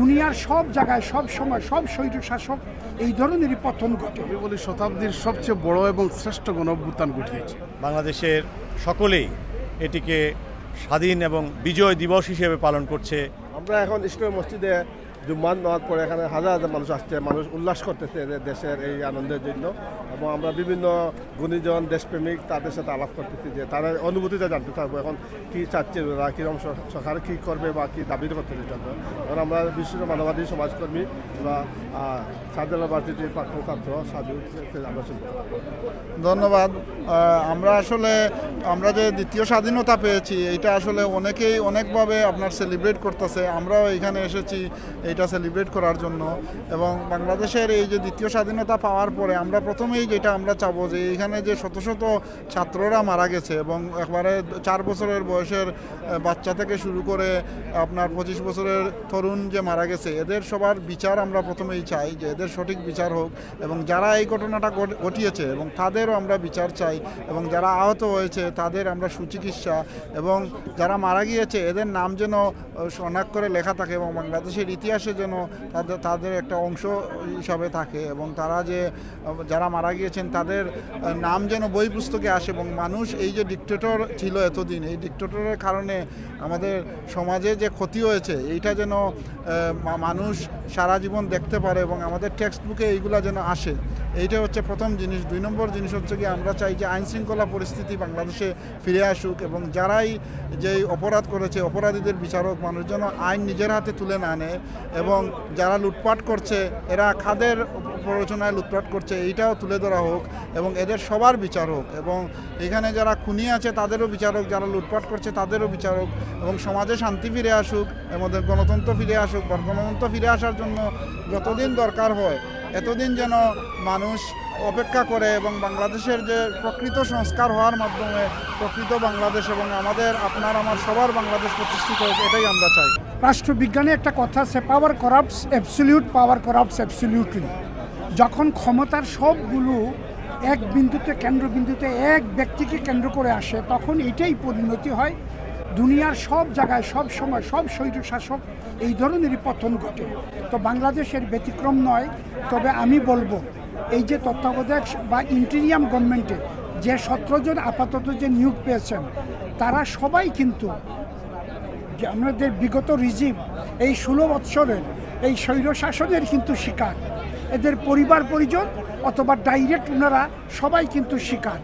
দুনিয়ার সব জায়গায় সব সময় সব শৈর শাসক এই ধরনেরই পতন ঘটে। আমি বলি শতাব্দীর সবচেয়ে বড় এবং শ্রেষ্ঠ গণ অভ্যুত্থান ঘটিয়েছে। বাংলাদেশের সকলেই এটিকে স্বাধীন এবং বিজয় দিবস হিসেবে পালন করছে। আমরা এখন ইসলাম মসজিদে জুম্মান নেওয়ার পরে এখানে হাজার হাজার মানুষ আসছে, মানুষ উল্লাস করতেছে দেশের এই আনন্দের জন্য। এবং আমরা বিভিন্ন গুণীজন, দেশপ্রেমিক তাদের সাথে আলাপ করতেছি যে তারা অনুভূতিটা জানতে থাকব এখন কী চাচ্ছে ওরা, কীরকম সরকার কী করবে বা কী দাবি করতে জন্য। এখন আমরা বিশেষ মানবাদী সমাজকর্মী বা সাদুল্লাহ ভার্সিটির প্রাক্তন ছাত্র সাধু ধন্যবাদ। আমরা আসলে, আমরা যে দ্বিতীয় স্বাধীনতা পেয়েছি এটা আসলে অনেকেই অনেকভাবে আপনার সেলিব্রেট করতেছে। আমরাও এখানে এসেছি এইটা সেলিব্রেট করার জন্য এবং বাংলাদেশের এই যে দ্বিতীয় স্বাধীনতা পাওয়ার পরে আমরা প্রথমেই যেটা আমরা চাবো যে এখানে যে শত শত ছাত্ররা মারা গেছে এবং একবারে চার বছরের বয়সের বাচ্চা থেকে শুরু করে আপনার পঁচিশ বছরের তরুণ যে মারা গেছে, এদের সবার বিচার আমরা প্রথমেই চাই যে এদের সঠিক বিচার হোক এবং যারা এই ঘটনাটা ঘটিয়েছে এবং তাদেরও আমরা বিচার চাই এবং যারা আহত হয়েছে তাদের আমরা সুচিকিৎসা এবং যারা মারা গিয়েছে এদের নাম যেন শনাক্ত করে লেখা থাকে এবং বাংলাদেশের ইতিহাসে যেন তাদের তাদের একটা অংশ হিসাবে থাকে এবং তারা যে, যারা মারা গিয়েছেন তাদের নাম যেন বই পুস্তকে আসে এবং মানুষ এই যে ডিকটেটর ছিল এতদিন, এই ডিকটেটরের কারণে আমাদের সমাজে যে ক্ষতি হয়েছে, এইটা যেন মানুষ সারা জীবন দেখতে পারে এবং আমাদের টেক্সট বুকে এইগুলা যেন আসে। এইটা হচ্ছে প্রথম জিনিস। দুই নম্বর জিনিস হচ্ছে কি, আমরা চাই যে আইন শৃঙ্খলা পরিস্থিতি বাংলাদেশে ফিরে আসুক এবং যারাই যেই অপরাধ করেছে, অপরাধীদের বিচারক মানুষ যেন আইন নিজের হাতে তুলে না নেয়। এবং যারা লুটপাট করছে, এরা খাদের প্ররোচনায় লুটপাট করছে, এইটাও তুলে ধরা হোক এবং এদের সবার বিচার হোক এবং এখানে যারা খুনি আছে, তাদেরও বিচার হোক, যারা লুটপাট করছে, তাদেরও বিচার হোক এবং সমাজে শান্তি ফিরে আসুক, আমাদের গণতন্ত্র ফিরে আসুক গণতন্ত্র ফিরে আসার জন্য যতদিন দরকার হয়, এতদিন যেন মানুষ অপেক্ষা করে এবং বাংলাদেশের যে প্রকৃত সংস্কার হওয়ার মাধ্যমে প্রকৃত বাংলাদেশ এবং আমাদের, আপনার, আমার সবার বাংলাদেশ প্রতিষ্ঠিত হোক, এটাই আমরা চাই। রাষ্ট্রবিজ্ঞানে একটা কথা আছে পাওয়ার করাপ্টস অ্যাবসলিউট পাওয়ার করাপ্টস অ্যাবসলিউটলি যখন ক্ষমতার সবগুলো এক বিন্দুতে কেন্দ্রবিন্দুতে এক ব্যক্তিকে কেন্দ্র করে আসে, তখন এটাই পরিণতি হয়। দুনিয়ার সব জায়গায়, সব সময়, সব শাসক এই ধরনেরই পতন ঘটে। তো বাংলাদেশের ব্যতিক্রম নয়, তবে আমি বলব এই যে তত্ত্বাবধায়ক বা ইন্টেরিয়াম গভর্নমেন্টে যে সতেরো জন আপাতত যে নিয়োগ পেয়েছেন, তারা সবাই কিন্তু আমাদের বিগত রিজিম, এই ষোলো বৎসরের, এই স্বৈর শাসনের কিন্তু শিকার। এদের পরিবার পরিজন অথবা ডাইরেক্ট ওনারা সবাই কিন্তু শিকার।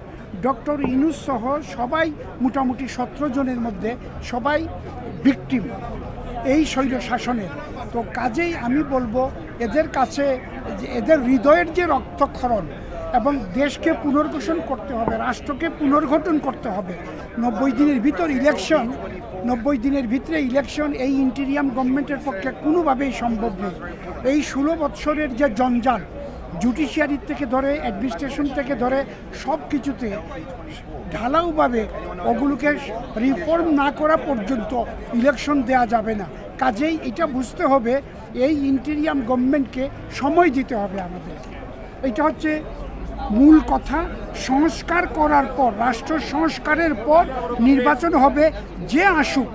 ডক্টর ইনুস সহ সবাই মোটামুটি সতেরো জনের মধ্যে সবাই ভিকটিম। এই শৈল শাসনের। তো কাজেই আমি বলব, এদের কাছে এদের হৃদয়ের যে রক্তক্ষরণ এবং দেশকে পুনর্গঠন করতে হবে, রাষ্ট্রকে পুনর্গঠন করতে হবে, নব্বই দিনের ভিতর ইলেকশন নব্বই দিনের ভিতরে ইলেকশন এই ইন্টেরিয়াম গভর্নমেন্টের পক্ষে কোনোভাবেই সম্ভব নেই এই ষোলো বৎসরের যে জঞ্জাল জুডিশিয়ারি থেকে ধরে, অ্যাডমিনিস্ট্রেশন থেকে ধরে, সব কিছুতে ঢালাওভাবে ওগুলোকে রিফর্ম না করা পর্যন্ত ইলেকশন দেয়া যাবে না। কাজেই এটা বুঝতে হবে, এই ইন্টেরিয়াম গভর্নমেন্টকে সময় দিতে হবে আমাদেরকে এটা হচ্ছে মূল কথা। সংস্কার করার পর, রাষ্ট্র সংস্কারের পর নির্বাচন হবে, যে আসুক,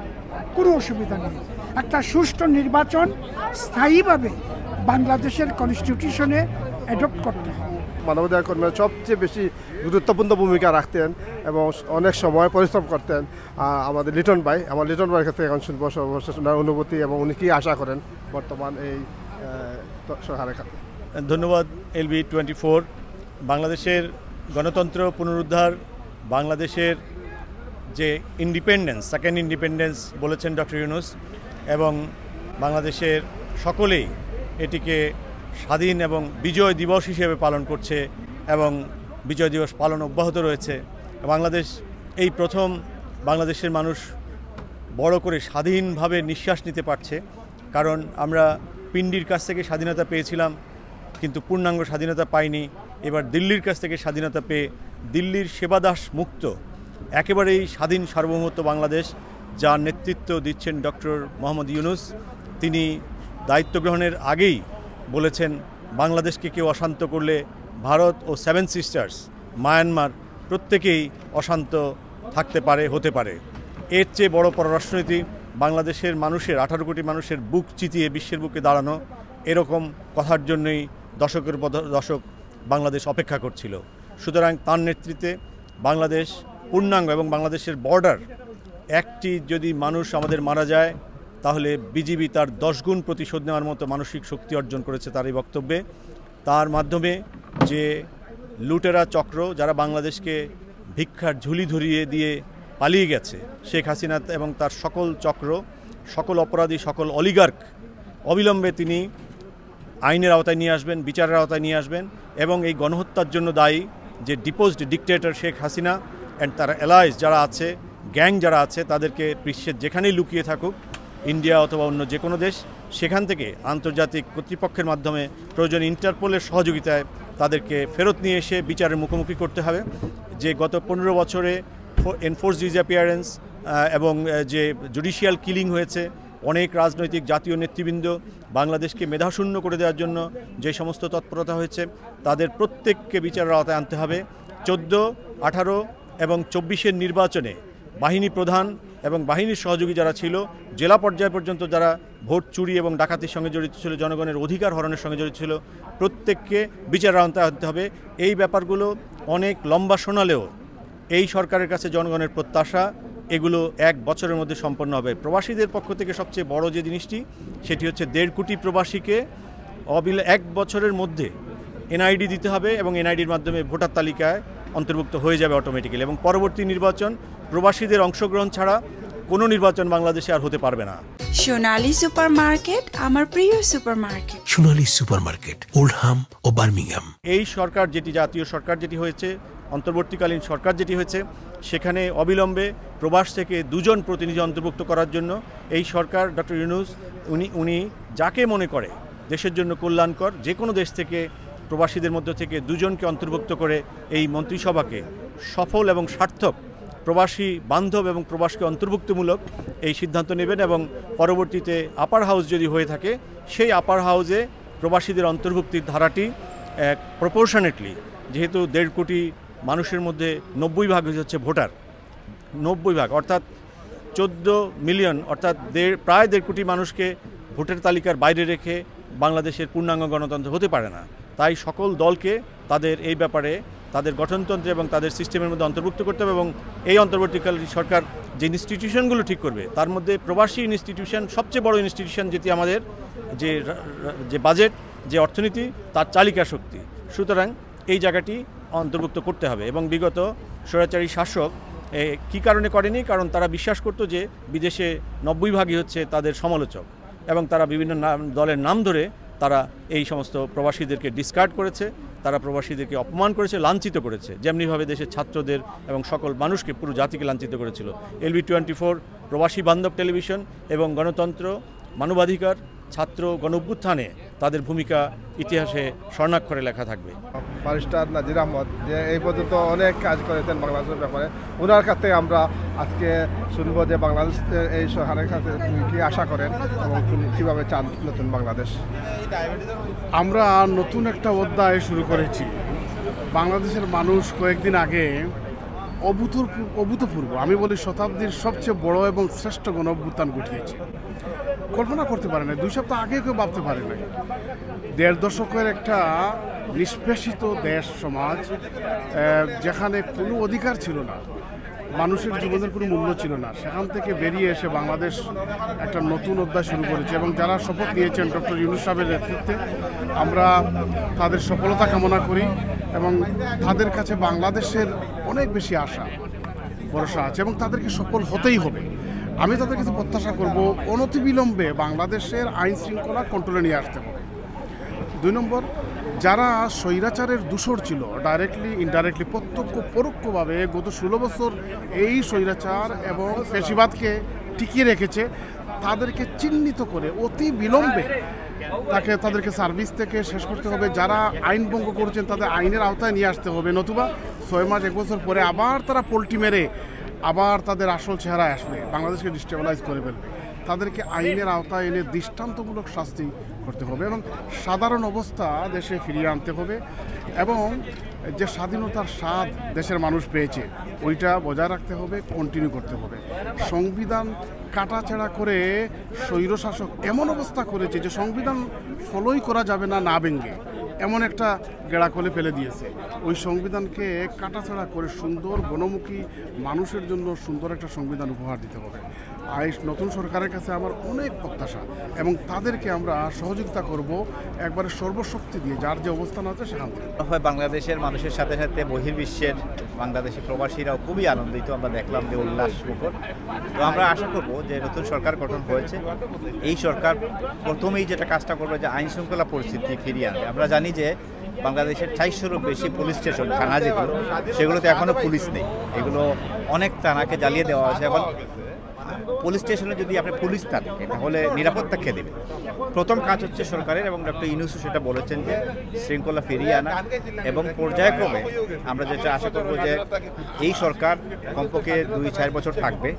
কোনো অসুবিধা নেই। একটা সুষ্ঠু নির্বাচন স্থায়ীভাবে বাংলাদেশের কনস্টিটিউশনে অ্যাডপ্ট করতে হবে মানবাধিকার কর্মীরা সবচেয়ে বেশি গুরুত্বপূর্ণ ভূমিকা রাখতেন এবং অনেক সময় পরিশ্রম করতেন। আমাদের লিটন ভাই আমার লিটন ভাইয়ের ক্ষেত্রে এখন শুনব সর্বশেষ অনুভূতি এবং উনি কী আশা করেন বর্তমান এই সরকারের ক্ষেত্রে ধন্যবাদ এলবি টোয়েন্টি ফোর বাংলাদেশের গণতন্ত্র পুনরুদ্ধার বাংলাদেশের যে ইন্ডিপেন্ডেন্স সেকেন্ড ইন্ডিপেন্ডেন্স বলেছেন ডক্টর ইউনুস এবং বাংলাদেশের সকলেই এটিকে স্বাধীন এবং বিজয় দিবস হিসেবে পালন করছে এবং বিজয় দিবস পালন অব্যাহত রয়েছে। বাংলাদেশ, এই প্রথম বাংলাদেশের মানুষ বড় করে স্বাধীনভাবে নিঃশ্বাস নিতে পারছে। কারণ আমরা পিন্ডির কাছ থেকে স্বাধীনতা পেয়েছিলাম, কিন্তু পূর্ণাঙ্গ স্বাধীনতা পাইনি। এবার দিল্লির কাছ থেকে স্বাধীনতা পেয়ে দিল্লির সেবাদাস মুক্ত, একেবারেই স্বাধীন সার্বভৌমত্ব বাংলাদেশ, যার নেতৃত্ব দিচ্ছেন ডক্টর মোহাম্মদ ইউনুস। তিনি দায়িত্ব গ্রহণের আগেই বলেছেন, বাংলাদেশকে কেউ অশান্ত করলে ভারত ও সেভেন সিস্টার্স মায়ানমার প্রত্যেকেই অশান্ত থাকতে পারে, হতে পারে। এর চেয়ে বড় পররাষ্ট্রনীতি বাংলাদেশের মানুষের, আঠারো কোটি মানুষের বুক চিতিয়ে বিশ্বের বুকে দাঁড়ানো, এরকম কথার জন্যই দশকের পর দশক বাংলাদেশ অপেক্ষা করছিল। সুতরাং তার নেতৃত্বে বাংলাদেশ পূর্ণাঙ্গ এবং বাংলাদেশের বর্ডার, একটি যদি মানুষ আমাদের মারা যায় তাহলে বিজিবি তার দশগুণ প্রতিশোধ নেওয়ার মতো মানসিক শক্তি অর্জন করেছে তার এই বক্তব্যে। তার মাধ্যমে যে লুটেরা চক্র যারা বাংলাদেশকে ভিক্ষার ঝুলি ধরিয়ে দিয়ে পালিয়ে গেছে, শেখ হাসিনা এবং তার সকল চক্র, সকল অপরাধী, সকল অলিগার্ক, অবিলম্বে তিনি আইনের আওতায় নিয়ে আসবেন, বিচারের আওতায় নিয়ে আসবেন এবং এই গণহত্যার জন্য দায়ী যে deposed dictator Sheikh Hasina and তার অ্যালাইজ যারা আছে গ্যাং যারা আছে, তাদেরকে বিশ্বের যেখানেই লুকিয়ে থাকুক ইন্ডিয়া অথবা অন্য যে কোনো দেশ, সেখান থেকে আন্তর্জাতিক কর্তৃপক্ষের মাধ্যমে প্রয়োজন ইন্টারপোলের সহযোগিতায় তাদেরকে ফেরত নিয়ে এসে বিচারের মুখোমুখি করতে হবে। যে গত পনেরো বছরে এনফোর্স ডিসঅ্যাপিয়ারেন্স এবং যে জুডিশিয়াল কিলিং হয়েছে, অনেক রাজনৈতিক জাতীয় নেতৃবৃন্দ বাংলাদেশকে মেধাশূন্য করে দেওয়ার জন্য যে সমস্ত তৎপরতা হয়েছে, তাদের প্রত্যেককে বিচারের আওতায় আনতে হবে। চোদ্দ, আঠারো এবং চব্বিশের নির্বাচনে বাহিনী প্রধান এবং বাহিনীর সহযোগী যারা ছিল, জেলা পর্যায় পর্যন্ত যারা ভোট চুরি এবং ডাকাতির সঙ্গে জড়িত ছিল, জনগণের অধিকার হরণের সঙ্গে জড়িত ছিল, প্রত্যেককে বিচার আওতায় আনতে হবে। এই ব্যাপারগুলো অনেক লম্বা শোনালেও এই সরকারের কাছে জনগণের প্রত্যাশা, এগুলো এক বছরের মধ্যে সম্পন্ন হবে। প্রবাসীদের পক্ষ থেকে সবচেয়ে বড় যে জিনিসটি, সেটি হচ্ছে দেড় কোটি প্রবাসীকে অবিল এক বছরের মধ্যে এনআইডি দিতে হবে এবং এনআইডির মাধ্যমে ভোটার তালিকায় অন্তর্ভুক্ত হয়ে যাবে অটোমেটিক্যালি এবং পরবর্তী নির্বাচন প্রবাসীদের অংশগ্রহণ ছাড়া কোনো নির্বাচন বাংলাদেশে আর হতে পারবে না। সোনালী সুপারমার্কেট আমার প্রিয় সুপারমার্কেট। সোনালী সুপারমার্কেট ওল্ডহাম ও বার্মিংহাম। এই সরকার যেটি জাতীয় সরকার যেটি হয়েছে অন্তর্বর্তীকালীন সরকার যেটি হয়েছে সেখানে অবিলম্বে প্রবাস থেকে দুজন প্রতিনিধি অন্তর্ভুক্ত করার জন্য এই সরকার ডক্টর ইউনুস উনি উনি যাকে মনে করে দেশের জন্য কল্যাণকর যে কোনো দেশ থেকে প্রবাসীদের মধ্য থেকে দুজনকে অন্তর্ভুক্ত করে এই মন্ত্রিসভাকে সফল এবং সার্থক প্রবাসী বান্ধব এবং প্রবাসকে অন্তর্ভুক্তমূলক এই সিদ্ধান্ত নেবেন এবং পরবর্তীতে আপার হাউস যদি হয়ে থাকে, সেই আপার হাউসে প্রবাসীদের অন্তর্ভুক্তির ধারাটি এক প্রপোর্শনেটলি যেহেতু দেড় কোটি মানুষের মধ্যে নব্বই ভাগ হচ্ছে ভোটার, নব্বই ভাগ অর্থাৎ চোদ্দ মিলিয়ন অর্থাৎ দেড়, প্রায় দেড় কোটি মানুষকে ভোটের তালিকার বাইরে রেখে বাংলাদেশের পূর্ণাঙ্গ গণতন্ত্র হতে পারে না। তাই সকল দলকে তাদের এই ব্যাপারে তাদের গঠনতন্ত্র এবং তাদের সিস্টেমের মধ্যে অন্তর্ভুক্ত করতে হবে এবং এই অন্তর্বর্তীকালীন সরকার যে ইনস্টিটিউশনগুলো ঠিক করবে, তার মধ্যে প্রবাসী ইনস্টিটিউশন সবচেয়ে বড় ইনস্টিটিউশন যেটি আমাদের যে যে বাজেট যে অর্থনীতি, তার চালিকা শক্তি। সুতরাং এই জায়গাটি অন্তর্ভুক্ত করতে হবে এবং বিগত স্বৈরাচারী শাসক কী কারণে করেনি? কারণ তারা বিশ্বাস করতো যে বিদেশে নব্বই ভাগই হচ্ছে তাদের সমালোচক এবং তারা বিভিন্ন নাম, দলের নাম ধরে তারা এই সমস্ত প্রবাসীদেরকে ডিসকার্ড করেছে। তারা প্রবাসীদেরকে অপমান করেছে, লাঞ্ছিত করেছে। যেমনিভাবে দেশের ছাত্রদের এবং সকল মানুষকে পুরো জাতিকে লাঞ্ছিত করেছিল। এলবি টোয়েন্টি ফোর প্রবাসী বান্ধব টেলিভিশন এবং গণতন্ত্র, মানবাধিকার ছাত্র গণ অভ্যুত্থানে তাদের ভূমিকা ইতিহাসে স্বর্ণাক্ষরে লেখা থাকবে। ব্যারিস্টার নাজির আহমদ যে এই পর্যন্ত অনেক কাজ করেছেন বাংলাদেশের ব্যাপারে ওনার কাছ থেকে আমরা আজকে শুনব যে বাংলাদেশ এই সরকারের কাছে কী আশা করেন এবং কীভাবে চান নতুন বাংলাদেশ। আমরা নতুন একটা অধ্যায় শুরু করেছি। বাংলাদেশের মানুষ কয়েকদিন আগে অভূতপূর্ব অভূতপূর্ব আমি বলি শতাব্দীর সবচেয়ে বড় এবং শ্রেষ্ঠ গণ অভ্যুত্থান ঘটিয়েছে। কল্পনা করতে পারে না দুই সপ্তাহ আগে কেউ ভাবতে পারে না দেড় দশকের একটা নিষ্পেষিত দেশ, সমাজ যেখানে কোনো অধিকার ছিল না, মানুষের জীবনের কোনো মূল্য ছিল না, সেখান থেকে বেরিয়ে এসে বাংলাদেশ একটা নতুন অধ্যায় শুরু করেছে এবং যারা শপথ নিয়েছেন ডক্টর ইউনুস সাহেবের নেতৃত্বে, আমরা তাদের সফলতা কামনা করি এবং তাদের কাছে বাংলাদেশের অনেক বেশি আশা, ভরসা আছে এবং তাদেরকে সফল হতেই হবে। আমি তাদের কাছে প্রত্যাশা করব, অনতিবিলম্বে বাংলাদেশের আইন শৃঙ্খলা কন্ট্রোলে নিয়ে আসতে হবে। দুই নম্বর, যারা স্বৈরাচারের দূষর ছিল ডাইরেক্টলি ইনডাইরেক্টলি প্রত্যক্ষ, পরোক্ষভাবে গত ষোলো বছর এই স্বৈরাচার এবং পেশিবাদকে টিকিয়ে রেখেছে, তাদেরকে চিহ্নিত করে অতি বিলম্বে তাকে, তাদেরকে সার্ভিস থেকে শেষ করতে হবে। যারা আইন ভঙ্গ করছেন, তাদের আইনের আওতায় নিয়ে আসতে হবে। নতুবা ছয় মাস, এক বছর পরে আবার তারা পোলট্রি মেরে আবার তাদের আসল চেহারা আসবে বাংলাদেশকে ডিস্টেবলাইজ করে ফেলবে। তাদেরকে আইনের আওতায় এনে দৃষ্টান্তমূলক শাস্তি করতে হবে এবং সাধারণ অবস্থা দেশে ফিরিয়ে আনতে হবে এবং যে স্বাধীনতার স্বাদ দেশের মানুষ পেয়েছে, ওইটা বজায় রাখতে হবে কন্টিনিউ করতে হবে। সংবিধান কাটাছেড়া করে স্বৈরশাসক এমন অবস্থা করেছে যে সংবিধান ফলোই করা যাবে না না ভেঙ্গে। এমন একটা গেড়াকলে ফেলে দিয়েছে। ওই সংবিধানকে কাটাছাড়া করে সুন্দর গণমুখী মানুষের জন্য সুন্দর একটা সংবিধান উপহার দিতে হবে। আর নতুন সরকারের কাছে আমার অনেক প্রত্যাশা এবং তাদেরকে আমরা সহযোগিতা করব একবারে সর্বশক্তি দিয়ে, যার যে অবস্থান আছে সেখান থেকে। বাংলাদেশের মানুষের সাথে সাথে বহির্বিশ্বের বাংলাদেশি প্রবাসীরাও খুবই আনন্দিত। আমরা দেখলাম যে উল্লাস মুখর। তো আমরা আশা করব যে নতুন সরকার গঠন হয়েছে। এই সরকার প্রথমেই যেটা কাজটা করবে যে আইন শৃঙ্খলা পরিস্থিতি ফিরিয়ে আনবে। আমরা জানি যে বাংলাদেশের চারশোরও বেশি পুলিশ স্টেশন, থানা যেগুলো, সেগুলোতে এখনও পুলিশ নেই। এগুলো অনেক থানাকে জ্বালিয়ে দেওয়া হয়েছে। এখন পুলিশ স্টেশনে যদি আপনি পুলিশ না থাকে তাহলে নিরাপত্তা খেয়ে দেবে? প্রথম কাজ হচ্ছে সরকারের এবং ডক্টর ইউনুসু সেটা বলেছেন যে শৃঙ্খলা ফিরিয়ে আনা এবং পর্যায়ক্রমে আমরা যেটা আশা করব যে এই সরকার কমপক্ষে দুই চার বছর থাকবে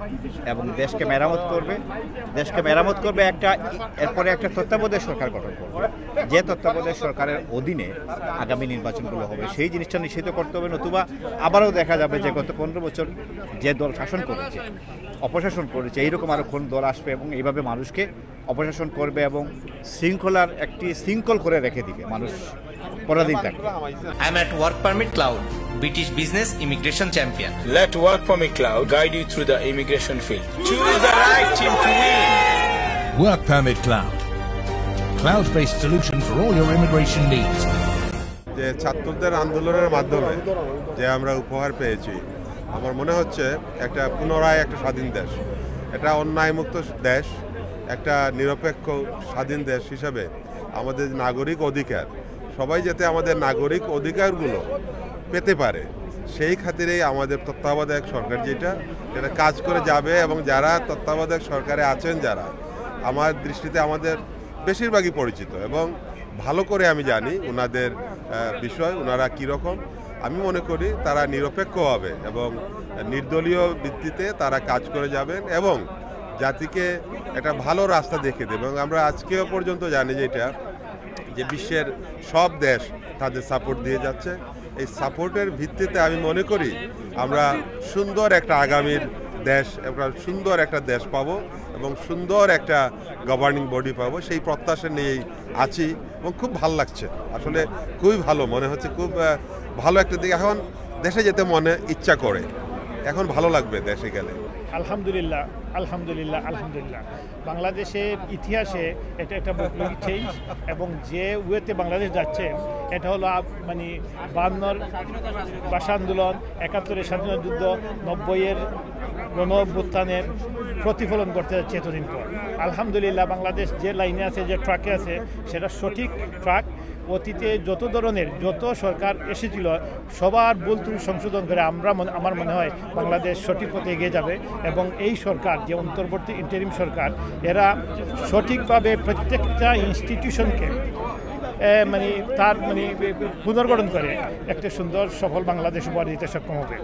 এবং দেশকে মেরামত করবে। দেশকে মেরামত করবে একটা, এরপরে একটা তত্ত্বাবধায়ক সরকার গঠন করবে। যে তত্ত্বাবধায়ক সরকারের অধীনে আগামী নির্বাচনগুলো হবে সেই জিনিসটা নিশ্চিত করতে হবে নতুবা আবারও দেখা যাবে যে গত পনেরো বছর যে দল শাসন করেছে অপশাসন করেছে এইরকম আরও কোন দল আসবে এবং এইভাবে মানুষকে অপশাসন করবে এবং শৃঙ্খলার একটি শৃঙ্খল করে রেখে দিবে মানুষ পরাধীন থাকবে I'm at work permit Cloud, British Business Immigration Champion. Let Work Permit Cloud guide you through the immigration field. Choose the right team to win. Work Permit Cloud. Cloud-based solution for all your immigration needs. যে ছাত্রদের আন্দোলনের মাধ্যমে যে আমরা উপহার পেয়েছি, আমার মনে হচ্ছে একটা পুনরায় একটা স্বাধীন দেশ এটা অন্যায়মুক্ত দেশ, একটা নিরপেক্ষ স্বাধীন দেশ হিসাবে আমাদের নাগরিক অধিকার, সবাই যাতে আমাদের নাগরিক অধিকারগুলো পেতে পারে, সেই খাতিরেই আমাদের তত্ত্বাবধায়ক সরকার যেটা এটা কাজ করে যাবে এবং যারা তত্ত্বাবধায়ক সরকারে আছেন যারা, আমার দৃষ্টিতে আমাদের বেশিরভাগই পরিচিত এবং ভালো করে আমি জানি ওনাদের বিষয় ওনারা কীরকম আমি মনে করি তারা নিরপেক্ষ হবে এবং নির্দলীয় ভিত্তিতে তারা কাজ করে যাবেন এবং জাতিকে একটা ভালো রাস্তা দেখে দেবে এবং আমরা আজকেও পর্যন্ত জানি যে এটা যে বিশ্বের সব দেশ তাদের সাপোর্ট দিয়ে যাচ্ছে। এই সাপোর্টের ভিত্তিতে আমি মনে করি আমরা সুন্দর একটা আগামীর দেশ, একটা সুন্দর একটা দেশ পাবো। এবং সুন্দর একটা গভর্নিং বডি পাবো, সেই প্রত্যাশা নিয়েই আছি এবং খুব ভালো লাগছে। আসলে খুবই ভালো, মনে হচ্ছে খুব ভালো একটা দিক। এখন দেশে যেতে মনে ইচ্ছা করে। এখন ভালো লাগবে দেশে গেলে। আলহামদুলিল্লাহ আলহামদুলিল্লাহ আলহামদুলিল্লাহ। বাংলাদেশের ইতিহাসে এটা একটা চেঞ্জ এবং যে ওয়েতে বাংলাদেশ যাচ্ছে, এটা হলো মানে বান্নর ভাষা আন্দোলন, একাত্তরের স্বাধীনতা যুদ্ধ, নব্বইয়ের গণ অভ্যুত্থানের প্রতিফলন করতে যাচ্ছে এতদিন পর। আলহামদুলিল্লাহ, বাংলাদেশ যে লাইনে আছে, যে ট্রাকে আছে, সেটা সঠিক ট্রাক অতীতে যত ধরনের, যত সরকার এসেছিল, সবার ত্রুটি সংশোধন করে আমরা আমার মনে হয় বাংলাদেশ সঠিক পথে এগিয়ে যাবে এবং এই সরকার, যে অন্তর্বর্তী ইন্টারিম সরকার, এরা সঠিকভাবে প্রত্যেকটা ইনস্টিটিউশনকে মানে তার মানে পুনর্গঠন করে একটা সুন্দর, সফল বাংলাদেশ উপহার দিতে সক্ষম হবে।